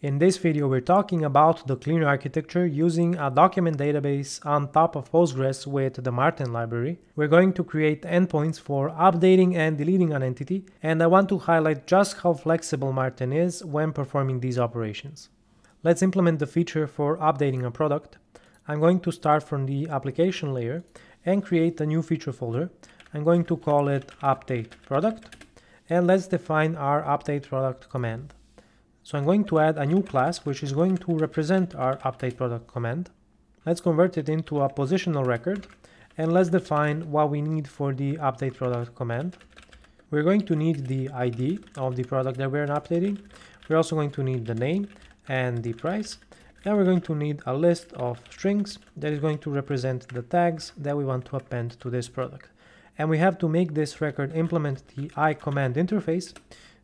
In this video, we're talking about the clean architecture using a document database on top of Postgres with the Marten library. We're going to create endpoints for updating and deleting an entity, and I want to highlight just how flexible Marten is when performing these operations. Let's implement the feature for updating a product. I'm going to start from the application layer and create a new feature folder. I'm going to call it update product, and let's define our update product command. So I'm going to add a new class which is going to represent our update product command. Let's convert it into a positional record and let's define what we need for the update product command. We're going to need the ID of the product that we're updating. We're also going to need the name and the price. And we're going to need a list of strings that is going to represent the tags that we want to append to this product. And we have to make this record implement the i command interface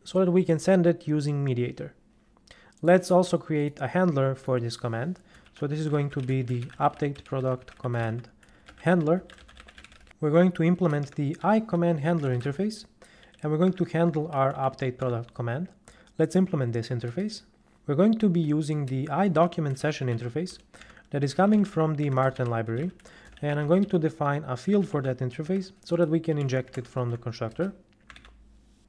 so that we can send it using Mediator. Let's also create a handler for this command. So this is going to be the update product command handler. We're going to implement the i command handler interface and we're going to handle our update product command. Let's implement this interface. We're going to be using the iDocument session interface that is coming from the Marten library and I'm going to define a field for that interface so that we can inject it from the constructor.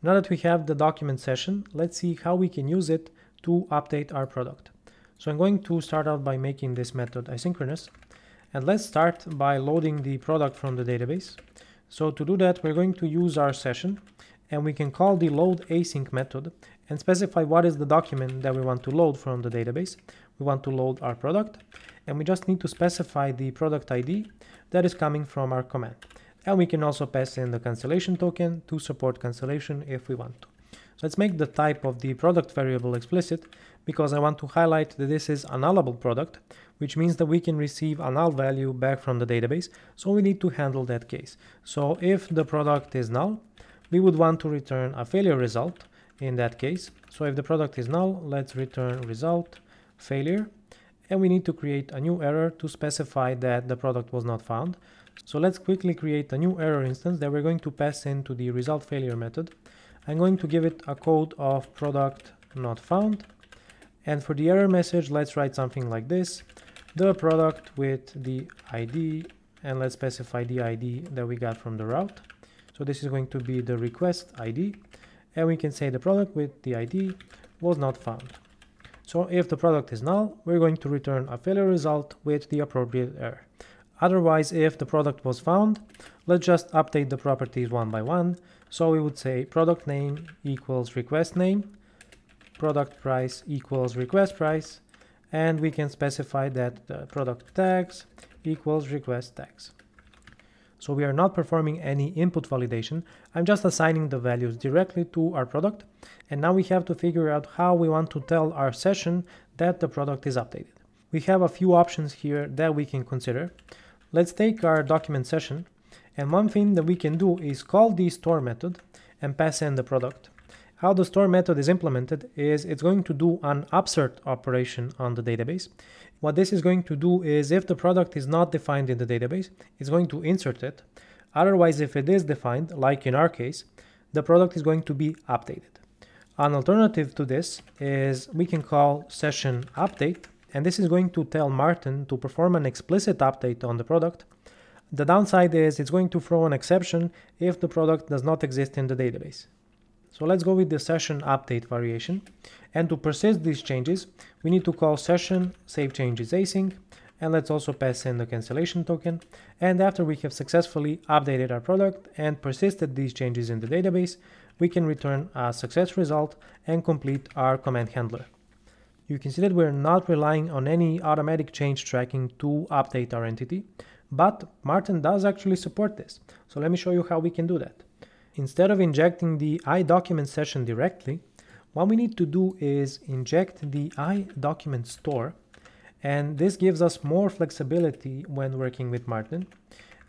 Now that we have the document session, let's see how we can use it to update our product. So I'm going to start out by making this method asynchronous. And let's start by loading the product from the database. So to do that, we're going to use our session and we can call the load async method and specify what is the document that we want to load from the database. We want to load our product and we just need to specify the product ID that is coming from our command. And we can also pass in the cancellation token to support cancellation if we want to. So let's make the type of the product variable explicit because I want to highlight that this is a nullable product, which means that we can receive a null value back from the database. So we need to handle that case. So if the product is null, we would want to return a failure result in that case. So if the product is null, let's return result failure. And we need to create a new error to specify that the product was not found. So let's quickly create a new error instance that we're going to pass into the result failure method. I'm going to give it a code of product not found. And for the error message, let's write something like this. The product with the ID, and let's specify the ID that we got from the route. So this is going to be the request ID. And we can say the product with the ID was not found. So if the product is null, we're going to return a failure result with the appropriate error. Otherwise, if the product was found, let's just update the properties one by one. So we would say product name equals request name, product price equals request price, and we can specify that the product tags equals request tags. So we are not performing any input validation. I'm just assigning the values directly to our product. And now we have to figure out how we want to tell our session that the product is updated. We have a few options here that we can consider. Let's take our document session and one thing that we can do is call the store method and pass in the product. How the store method is implemented is it's going to do an upsert operation on the database. What this is going to do is if the product is not defined in the database, it's going to insert it. Otherwise, if it is defined, like in our case, the product is going to be updated. An alternative to this is we can call session update, and this is going to tell Marten to perform an explicit update on the product the downside is it's going to throw an exception if the product does not exist in the database. So let's go with the session update variation. And to persist these changes, we need to call session save changes async. And let's also pass in the cancellation token. And after we have successfully updated our product and persisted these changes in the database, we can return a success result and complete our command handler. You can see that we're not relying on any automatic change tracking to update our entity. But Marten does actually support this. So let me show you how we can do that. Instead of injecting the iDocument session directly, what we need to do is inject the iDocument store. And this gives us more flexibility when working with Marten.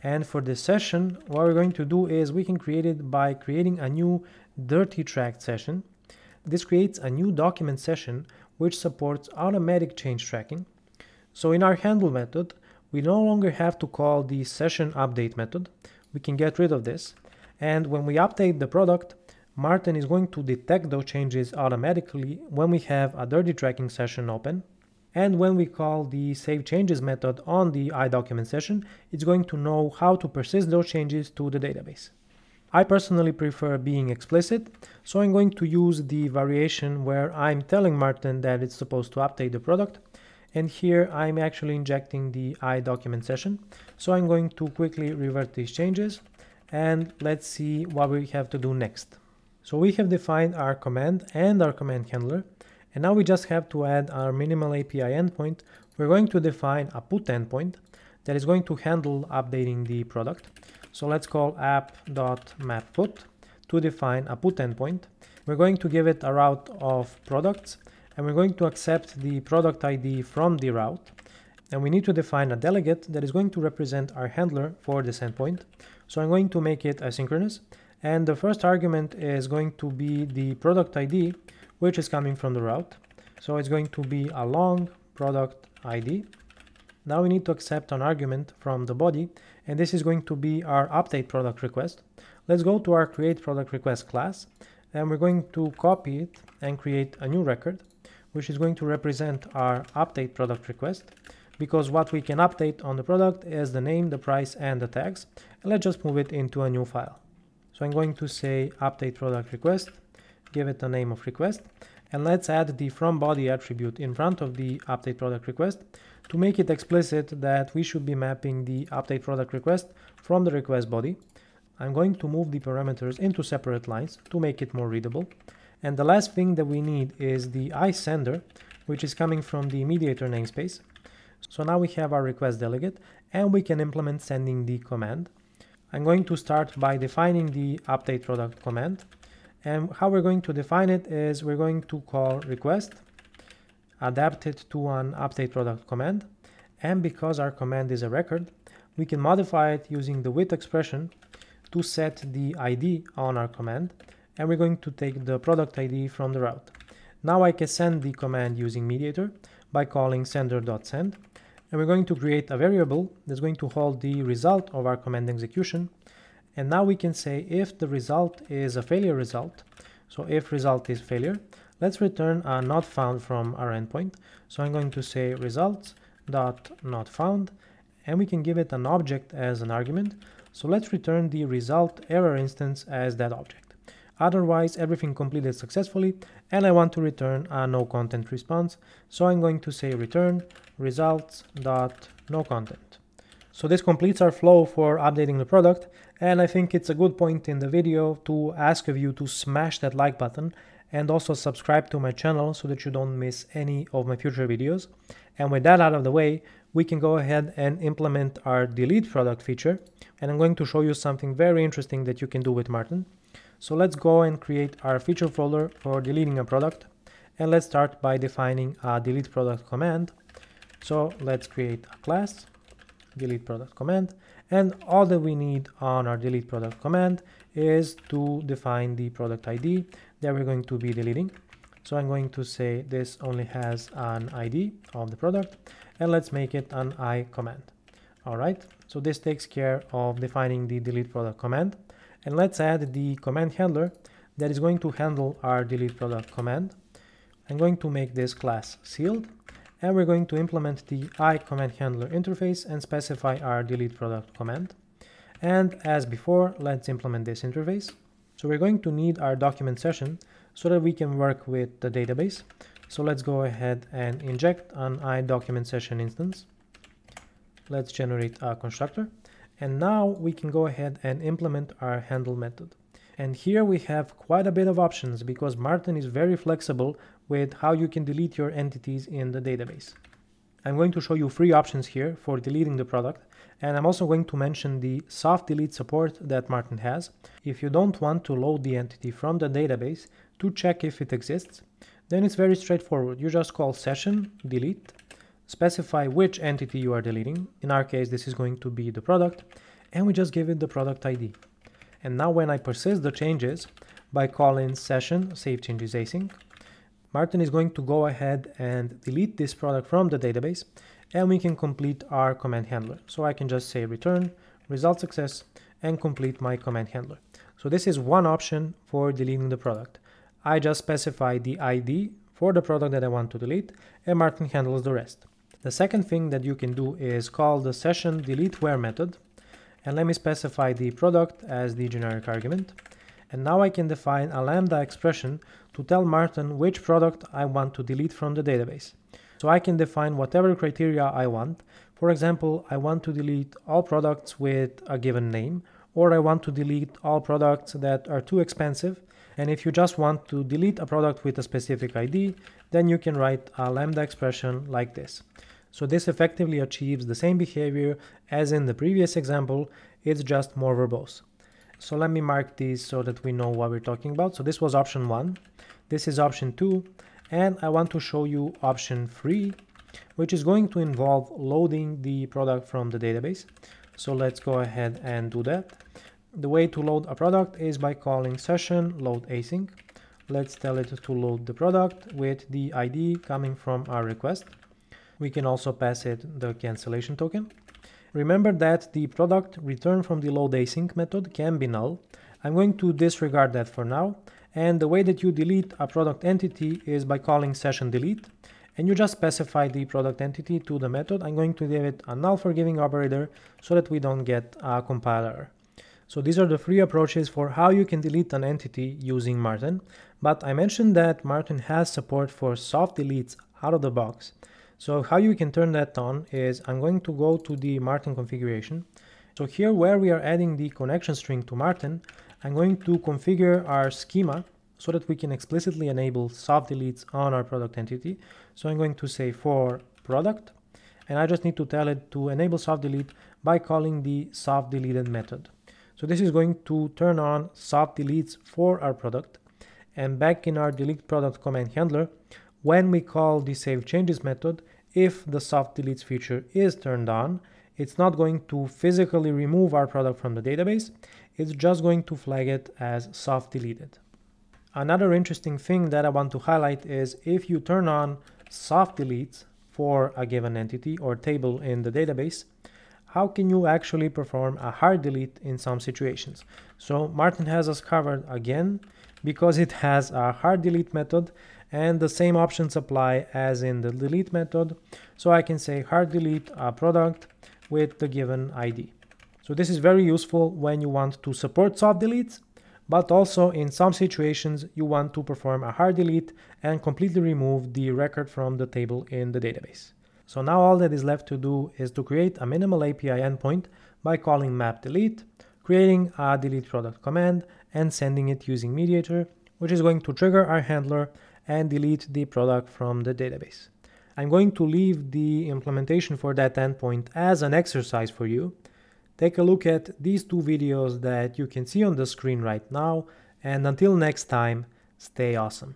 And for this session, what we're going to do is we can create it by creating a new dirty track session. This creates a new document session which supports automatic change tracking. So in our handle method, we no longer have to call the session update method. We can get rid of this. And when we update the product, Marten is going to detect those changes automatically when we have a dirty tracking session open. And when we call the save changes method on the iDocument session, it's going to know how to persist those changes to the database. I personally prefer being explicit, so I'm going to use the variation where I'm telling Marten that it's supposed to update the product. And here I'm actually injecting the iDocument session. So I'm going to quickly revert these changes and let's see what we have to do next. So we have defined our command and our command handler and now we just have to add our minimal API endpoint. We're going to define a put endpoint that is going to handle updating the product. So let's call app.mapput to define a put endpoint. We're going to give it a route of products and we're going to accept the product ID from the route. And we need to define a delegate that is going to represent our handler for this endpoint. So I'm going to make it asynchronous. And the first argument is going to be the product ID which is coming from the route. So it's going to be a long product ID. Now we need to accept an argument from the body, and this is going to be our update product request. Let's go to our create product request class, and we're going to copy it and create a new record, which is going to represent our update product request, because what we can update on the product is the name, the price, and the tags. And let's just move it into a new file. So I'm going to say update product request, give it a name of request, and let's add the from body attribute in front of the update product request to make it explicit that we should be mapping the update product request from the request body. I'm going to move the parameters into separate lines to make it more readable. And the last thing that we need is the iSender, which is coming from the mediator namespace. So now we have our request delegate and we can implement sending the command. I'm going to start by defining the update product command and how we're going to define it is we're going to call request, adapt it to an update product command. And because our command is a record, we can modify it using the with expression to set the ID on our command. And we're going to take the product ID from the route. Now I can send the command using mediator by calling sender.send. And we're going to create a variable that's going to hold the result of our command execution and now we can say if the result is a failure result, so if result is failure, let's return a not found from our endpoint. So I'm going to say results found, and we can give it an object as an argument. So let's return the result error instance as that object. Otherwise, everything completed successfully, and I want to return a no content response. So I'm going to say return results dot no content. So this completes our flow for updating the product and I think it's a good point in the video to ask of you to smash that like button and also subscribe to my channel so that you don't miss any of my future videos. And with that out of the way, we can go ahead and implement our delete product feature. And I'm going to show you something very interesting that you can do with Marten. So let's go and create our feature folder for deleting a product. And let's start by defining a delete product command. So let's create a class delete product command and all that we need on our delete product command is to define the product ID that we're going to be deleting so I'm going to say this only has an ID of the product and let's make it an I command all right so this takes care of defining the delete product command and let's add the command handler that is going to handle our delete product command I'm going to make this class sealed and we're going to implement the i command handler interface and specify our delete product command. And as before, let's implement this interface. So we're going to need our document session so that we can work with the database. So let's go ahead and inject an iDocument session instance. Let's generate a constructor. And now we can go ahead and implement our handle method. And here we have quite a bit of options because Marten is very flexible with how you can delete your entities in the database. I'm going to show you three options here for deleting the product and I'm also going to mention the soft delete support that Marten has. If you don't want to load the entity from the database to check if it exists, then it's very straightforward. You just call session delete, specify which entity you are deleting. In our case, this is going to be the product, and we just give it the product ID. And now when I persist the changes by calling session save changes async, Marten is going to go ahead and delete this product from the database and we can complete our command handler. So I can just say return result success and complete my command handler. So this is one option for deleting the product. I just specify the ID for the product that I want to delete and Marten handles the rest. The second thing that you can do is call the session delete where method and let me specify the product as the generic argument. And now I can define a lambda expression to tell Marten which product I want to delete from the database. So I can define whatever criteria I want. For example, I want to delete all products with a given name, or I want to delete all products that are too expensive. And if you just want to delete a product with a specific ID, then you can write a lambda expression like this. So this effectively achieves the same behavior as in the previous example, it's just more verbose. So let me mark these so that we know what we're talking about. So this was option one, this is option two, and I want to show you option three, which is going to involve loading the product from the database. So let's go ahead and do that. The way to load a product is by calling session load async. Let's tell it to load the product with the ID coming from our request. We can also pass it the cancellation token. Remember that the product returned from the load async method can be null. I'm going to disregard that for now. And the way that you delete a product entity is by calling session delete. And you just specify the product entity to the method. I'm going to give it a null forgiving operator so that we don't get a compiler. So these are the three approaches for how you can delete an entity using Marten. But I mentioned that Marten has support for soft deletes out of the box. So how you can turn that on is I'm going to go to the Marten configuration. So here where we are adding the connection string to Marten, I'm going to configure our schema so that we can explicitly enable soft deletes on our product entity. So I'm going to say for product, and I just need to tell it to enable soft delete by calling the soft deleted method. So this is going to turn on soft deletes for our product. And back in our delete product command handler, when we call the save changes method, if the soft deletes feature is turned on, it's not going to physically remove our product from the database, it's just going to flag it as soft deleted. Another interesting thing that I want to highlight is if you turn on soft deletes for a given entity or table in the database, how can you actually perform a hard delete in some situations? So Marten has us covered again because it has a hard delete method and the same options apply as in the delete method. So I can say hard delete a product with the given ID. So this is very useful when you want to support soft deletes, but also in some situations you want to perform a hard delete and completely remove the record from the table in the database. So now all that is left to do is to create a minimal API endpoint by calling map delete, creating a delete product command and sending it using mediator, which is going to trigger our handler and delete the product from the database. I'm going to leave the implementation for that endpoint as an exercise for you. Take a look at these two videos that you can see on the screen right now, and until next time, stay awesome.